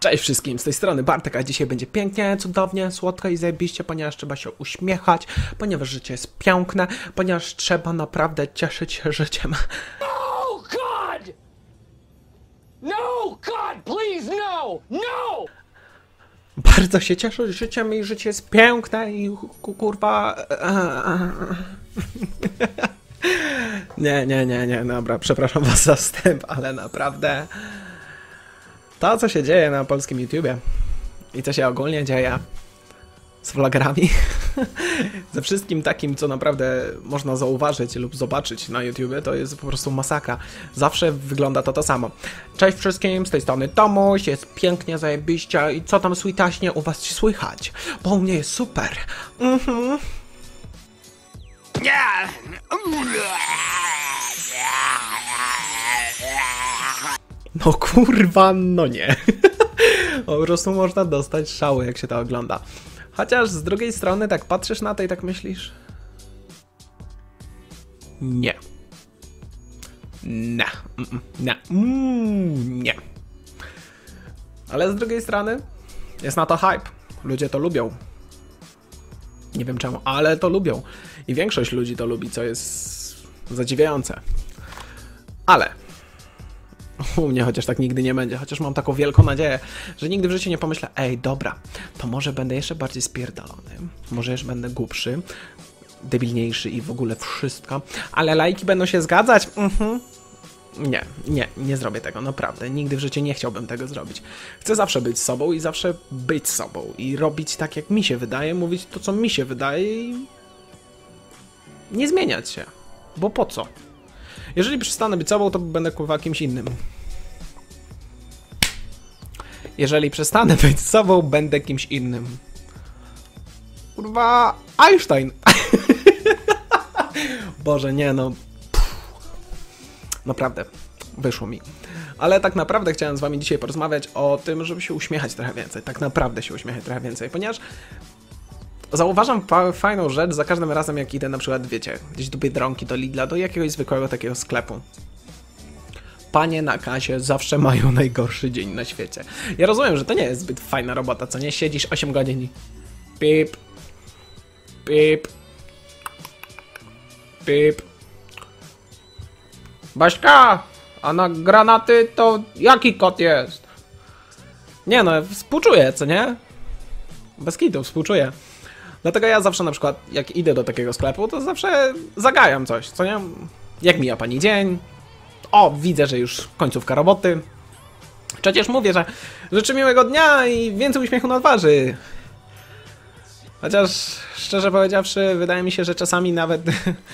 Cześć wszystkim, z tej strony Bartek, a dzisiaj będzie pięknie, cudownie, słodko i zajebiście, ponieważ trzeba się uśmiechać, ponieważ życie jest piękne, ponieważ trzeba naprawdę cieszyć się życiem. Oh God! No, God, please, no, no! Bardzo się cieszę życiem i życie jest piękne i ku- kurwa... Nie, nie, nie, nie, dobra, przepraszam was za wstęp, ale naprawdę... To, co się dzieje na polskim YouTubie i co się ogólnie dzieje z vloggerami, ze wszystkim takim, co naprawdę można zauważyć lub zobaczyć na YouTubie, to jest po prostu masakra. Zawsze wygląda to to samo. Cześć wszystkim, z tej strony Tomuś, jest pięknie, zajebiście i co tam sweetaśnie u was słychać? Bo u mnie jest super. Mhm. No kurwa, no nie. po prostu można dostać szały, jak się to ogląda. Chociaż z drugiej strony tak patrzysz na to i tak myślisz... Nie. Nie. Mm, Nie. Mm, Nie. Ale z drugiej strony jest na to hype. Ludzie to lubią. Nie wiem czemu, ale to lubią. I większość ludzi to lubi, co jest zadziwiające. Ale u mnie chociaż tak nigdy nie będzie, chociaż mam taką wielką nadzieję, że nigdy w życiu nie pomyślę, ej, dobra, to może będę jeszcze bardziej spierdolony, może jeszcze będę głupszy, debilniejszy i w ogóle wszystko, ale lajki będą się zgadzać? Mhm. Nie, nie, nie zrobię tego, naprawdę. Nigdy w życiu nie chciałbym tego zrobić. Chcę zawsze być sobą i zawsze być sobą i robić tak, jak mi się wydaje, mówić to, co mi się wydaje i nie zmieniać się. Bo po co? Jeżeli przestanę być sobą, to będę kurwa kimś innym. Jeżeli przestanę być sobą, będę kimś innym. Kurwa, Einstein. Boże, nie no. Naprawdę, wyszło mi. Ale tak naprawdę chciałem z wami dzisiaj porozmawiać o tym, żeby się uśmiechać trochę więcej. Tak naprawdę się uśmiechać trochę więcej, ponieważ zauważam fa- fajną rzecz za każdym razem, jak idę na przykład, wiecie, gdzieś do Biedronki, do Lidla, do jakiegoś zwykłego takiego sklepu. Panie na kasie zawsze mają najgorszy dzień na świecie. Ja rozumiem, że to nie jest zbyt fajna robota, co nie? Siedzisz 8 godzin i pip, pip, pip. Baśka, a na granaty to jaki kot jest? Nie no, współczuję, co nie? Bez kitu, współczuję. Dlatego ja zawsze na przykład, jak idę do takiego sklepu, to zawsze zagajam coś, co nie? Jak mija pani dzień? O, widzę, że już końcówka roboty. Przecież mówię, że życzę miłego dnia i więcej uśmiechu na twarzy. Chociaż, szczerze powiedziawszy, wydaje mi się, że czasami nawet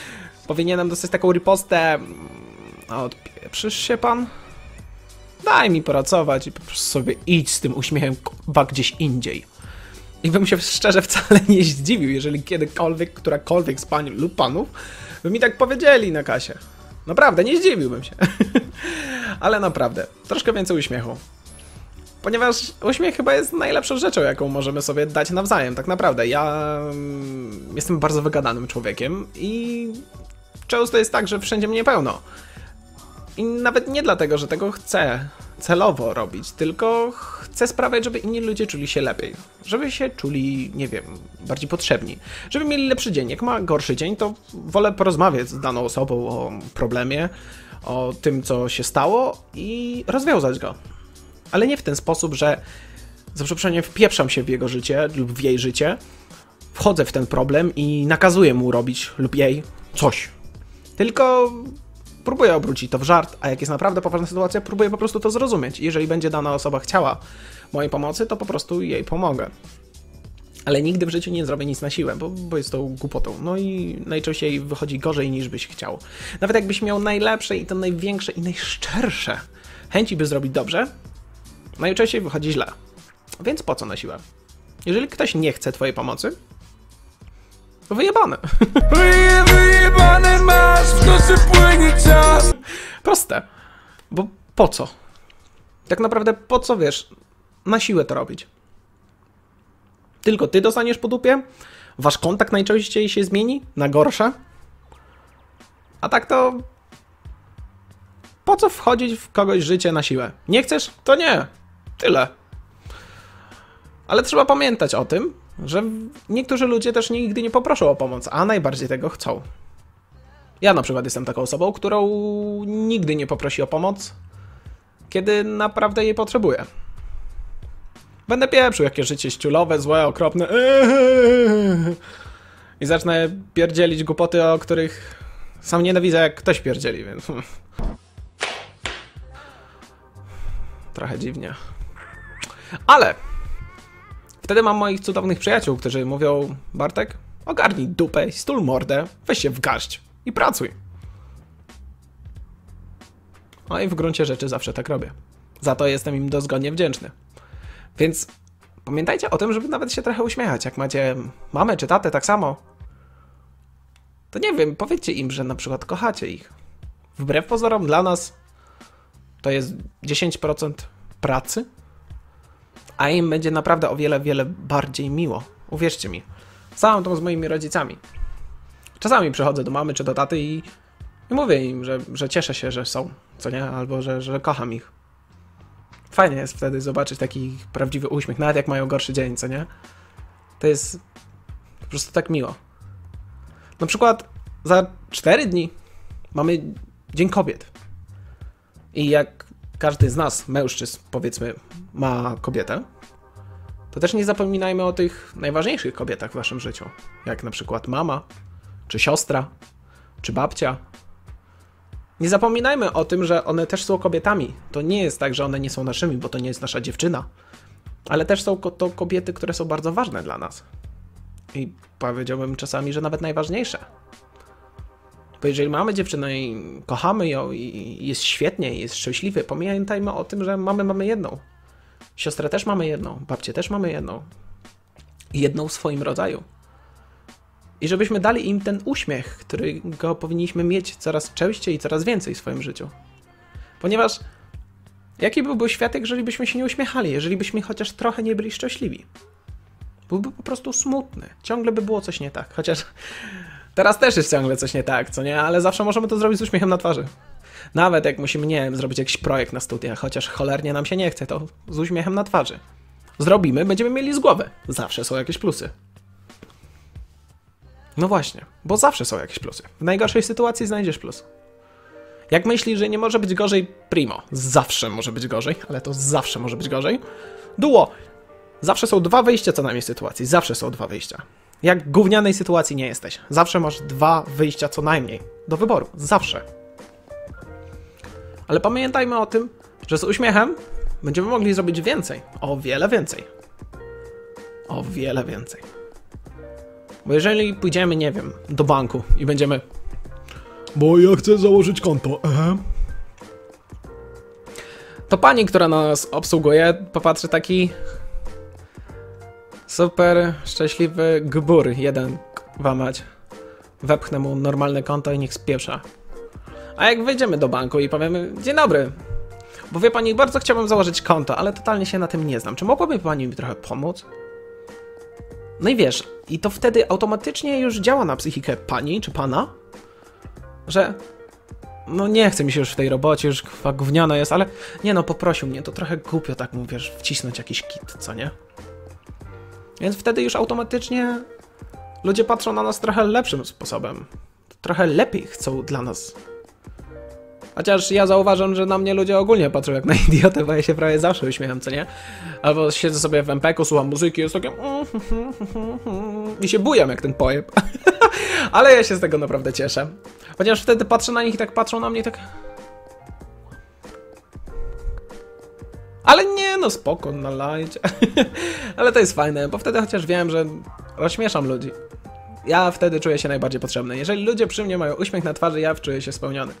powinienem dostać taką ripostę. Odpieprzysz się pan? Daj mi pracować i po prostu sobie idź z tym uśmiechem k***wa gdzieś indziej. I bym się szczerze wcale nie zdziwił, jeżeli kiedykolwiek, którakolwiek z pań lub panów by mi tak powiedzieli na kasie. Naprawdę, nie zdziwiłbym się. Ale naprawdę, troszkę więcej uśmiechu. Ponieważ uśmiech chyba jest najlepszą rzeczą, jaką możemy sobie dać nawzajem, tak naprawdę. Ja mm, jestem bardzo wygadanym człowiekiem i często jest tak, że wszędzie mnie pełno. I nawet nie dlatego, że tego chcę celowo robić, tylko chcę sprawiać, żeby inni ludzie czuli się lepiej. Żeby się czuli, nie wiem, bardziej potrzebni. Żeby mieli lepszy dzień. Jak ma gorszy dzień, to wolę porozmawiać z daną osobą o problemie, o tym, co się stało i rozwiązać go. Ale nie w ten sposób, że za przeproszeniem wpieprzam się w jego życie lub w jej życie, wchodzę w ten problem i nakazuję mu robić lub jej coś. Tylko próbuję obrócić to w żart, a jak jest naprawdę poważna sytuacja, próbuję po prostu to zrozumieć. Jeżeli będzie dana osoba chciała mojej pomocy, to po prostu jej pomogę. Ale nigdy w życiu nie zrobię nic na siłę, bo, bo jest to głupotą. No i najczęściej wychodzi gorzej niż byś chciał. Nawet jakbyś miał najlepsze i to największe i najszczersze chęci, by zrobić dobrze, najczęściej wychodzi źle. Więc po co na siłę? Jeżeli ktoś nie chce twojej pomocy, wyjebane. Wyje, wyjebane masz, w nocy płynie czas Proste. Bo po co? Tak naprawdę po co wiesz, na siłę to robić? Tylko ty dostaniesz po dupie? Wasz kontakt najczęściej się zmieni na gorsze? A tak to. Po co wchodzić w kogoś życie na siłę? Nie chcesz? To nie. Tyle. Ale trzeba pamiętać o tym, że niektórzy ludzie też nigdy nie poproszą o pomoc, a najbardziej tego chcą. Ja na przykład jestem taką osobą, którą nigdy nie poprosi o pomoc, kiedy naprawdę jej potrzebuje. Będę pieprzył jakieś życie ściulowe, złe, okropne. I zacznę pierdzielić głupoty, o których sam nienawidzę, jak ktoś pierdzieli, więc... Trochę dziwnie. Ale wtedy mam moich cudownych przyjaciół, którzy mówią Bartek, ogarnij dupę stul mordę, weź się w garść i pracuj. No i w gruncie rzeczy zawsze tak robię. Za to jestem im dozgodnie wdzięczny. Więc pamiętajcie o tym, żeby nawet się trochę uśmiechać. Jak macie mamę czy tatę tak samo, to nie wiem, powiedzcie im, że na przykład kochacie ich. Wbrew pozorom dla nas to jest 10% pracy, a im będzie naprawdę o wiele, wiele bardziej miło. Uwierzcie mi. Sam to z moimi rodzicami. Czasami przychodzę do mamy czy do taty i, i mówię im, że, że cieszę się, że są, co nie? Albo że, że kocham ich. Fajnie jest wtedy zobaczyć taki prawdziwy uśmiech, nawet jak mają gorszy dzień, co nie? To jest po prostu tak miło. Na przykład za 4 dni mamy Dzień Kobiet. I jak każdy z nas, mężczyzn, powiedzmy, ma kobietę, to też nie zapominajmy o tych najważniejszych kobietach w waszym życiu. Jak na przykład mama, czy siostra, czy babcia. Nie zapominajmy o tym, że one też są kobietami. To nie jest tak, że one nie są naszymi, bo to nie jest nasza dziewczyna. Ale też są to kobiety, które są bardzo ważne dla nas. I powiedziałbym czasami, że nawet najważniejsze. Bo jeżeli mamy dziewczynę i kochamy ją i jest świetnie, jest szczęśliwy, pamiętajmy o tym, że mamy mamy jedną. Siostrę też mamy jedną, babcię też mamy jedną. Jedną w swoim rodzaju. I żebyśmy dali im ten uśmiech, którego powinniśmy mieć coraz częściej i coraz więcej w swoim życiu. Ponieważ jaki byłby świat, jeżeli byśmy się nie uśmiechali, jeżeli byśmy chociaż trochę nie byli szczęśliwi? Byłby po prostu smutny. Ciągle by było coś nie tak. Chociaż teraz też jest ciągle coś nie tak, co nie? Ale zawsze możemy to zrobić z uśmiechem na twarzy. Nawet jak musimy, nie wiem, zrobić jakiś projekt na studiach, chociaż cholernie nam się nie chce, to z uśmiechem na twarzy. Zrobimy, będziemy mieli z głowy. Zawsze są jakieś plusy. No właśnie, bo zawsze są jakieś plusy. W najgorszej sytuacji znajdziesz plus. Jak myślisz, że nie może być gorzej, primo. Zawsze może być gorzej, ale to zawsze może być gorzej. Duo. Zawsze są dwa wyjścia co najmniej sytuacji. Zawsze są dwa wyjścia. Jak gównianej sytuacji nie jesteś. Zawsze masz dwa wyjścia co najmniej. Do wyboru. Zawsze. Ale pamiętajmy o tym, że z uśmiechem będziemy mogli zrobić więcej. O wiele więcej. O wiele więcej. Bo jeżeli pójdziemy, nie wiem, do banku i będziemy. Bo ja chcę założyć konto. Ehe. To pani, która nas obsługuje, popatrzy taki. Super szczęśliwy gbur, jeden wamać. Wepchnę mu normalne konto i niech spieprza. A jak wejdziemy do banku i powiemy, dzień dobry, bo wie pani, bardzo chciałbym założyć konto, ale totalnie się na tym nie znam. Czy mogłaby pani mi trochę pomóc? No i wiesz, i to wtedy automatycznie już działa na psychikę pani czy pana, że no nie chce mi się już w tej robocie, już kwa gówniana jest, ale nie no, poprosił mnie, to trochę głupio tak mu, wiesz, wcisnąć jakiś kit, co nie? Więc wtedy już automatycznie ludzie patrzą na nas trochę lepszym sposobem. Trochę lepiej chcą dla nas. Chociaż ja zauważam, że na mnie ludzie ogólnie patrzą jak na idiotę, bo ja się prawie zawsze uśmiecham, co nie? Albo siedzę sobie w MPK, słucham muzyki, jest takie... I się bujam jak ten pojeb. Ale ja się z tego naprawdę cieszę. Chociaż wtedy patrzę na nich i tak patrzą na mnie tak... no spoko, na lajcie. Ale to jest fajne, bo wtedy chociaż wiem, że rozśmieszam ludzi. Ja wtedy czuję się najbardziej potrzebny. Jeżeli ludzie przy mnie mają uśmiech na twarzy, ja czuję się spełniony.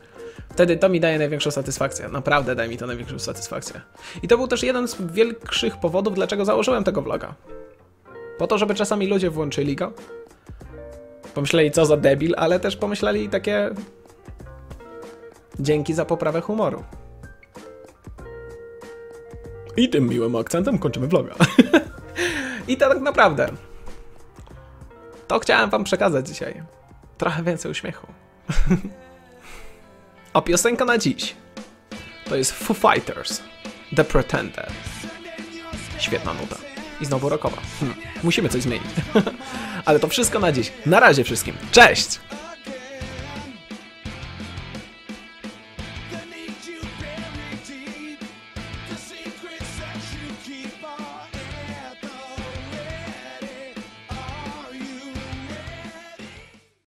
Wtedy to mi daje największą satysfakcję. Naprawdę daje mi to największą satysfakcję. I to był też jeden z większych powodów, dlaczego założyłem tego vloga. Po to, żeby czasami ludzie włączyli go. Pomyśleli, co za debil, ale też pomyśleli takie... Dzięki za poprawę humoru. I tym miłym akcentem kończymy vloga. I tak naprawdę. To chciałem wam przekazać dzisiaj. Trochę więcej uśmiechu. A piosenka na dziś to jest Foo Fighters The Pretender. Świetna nuta. i znowu rokowa. Hm. Musimy coś zmienić. Ale to wszystko na dziś. Na razie wszystkim. Cześć!